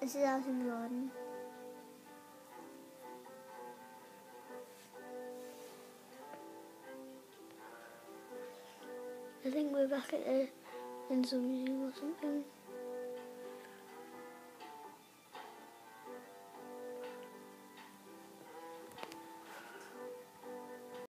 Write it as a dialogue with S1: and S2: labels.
S1: Is it out in the? I think we're back at the Windsor Museum or something.